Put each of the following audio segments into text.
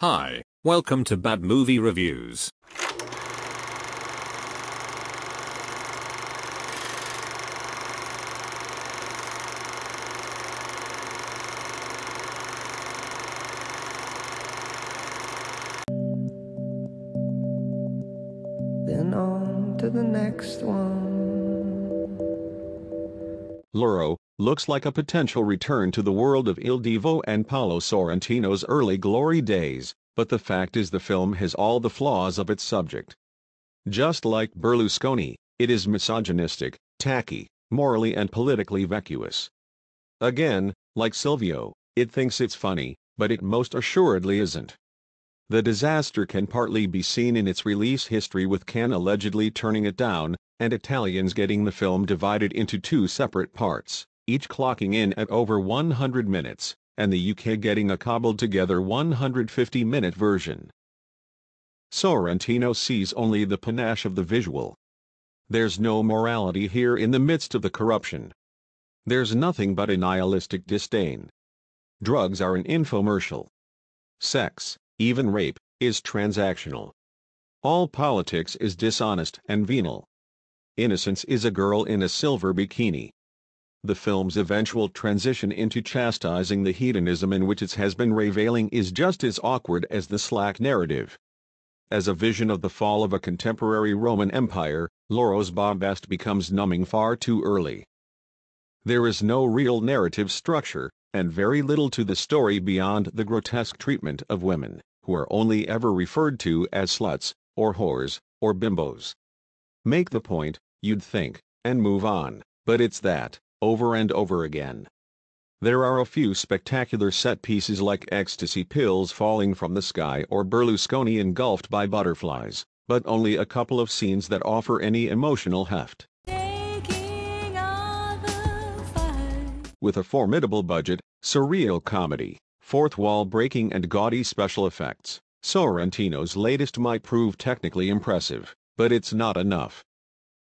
Hi, welcome to Bad Movie Reviews. Then on to the next one. Loro, looks like a potential return to the world of Il Divo and Paolo Sorrentino's early glory days, but the fact is the film has all the flaws of its subject. Just like Berlusconi, it is misogynistic, tacky, morally and politically vacuous. Again, like Silvio, it thinks it's funny, but it most assuredly isn't. The disaster can partly be seen in its release history with Cannes allegedly turning it down, and Italians getting the film divided into two separate parts, each clocking in at over 100 minutes, and the UK getting a cobbled-together 150-minute version. Sorrentino sees only the panache of the visual. There's no morality here in the midst of the corruption. There's nothing but a nihilistic disdain. Drugs are an infomercial. Sex, even rape, is transactional. All politics is dishonest and venal. Innocence is a girl in a silver bikini. The film's eventual transition into chastising the hedonism in which it has been reveling is just as awkward as the slack narrative. As a vision of the fall of a contemporary Roman Empire, Loro's bombast becomes numbing far too early. There is no real narrative structure, and very little to the story beyond the grotesque treatment of women, who are only ever referred to as sluts, or whores, or bimbos. Make the point, you'd think, and move on, but it's that, over and over again. There are a few spectacular set pieces like ecstasy pills falling from the sky or Berlusconi engulfed by butterflies, but only a couple of scenes that offer any emotional heft. With a formidable budget, surreal comedy, fourth wall breaking and gaudy special effects, Sorrentino's latest might prove technically impressive, but it's not enough.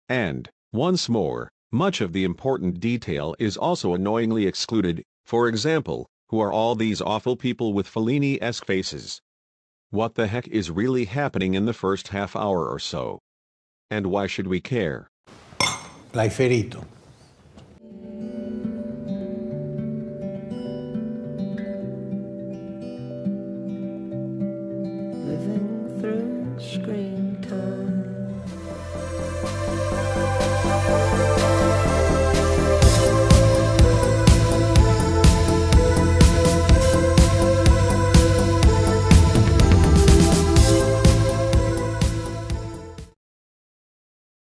And, once more, much of the important detail is also annoyingly excluded, for example, who are all these awful people with Fellini-esque faces? What the heck is really happening in the first half hour or so? And why should we care? L'hai ferito. Living through screen time.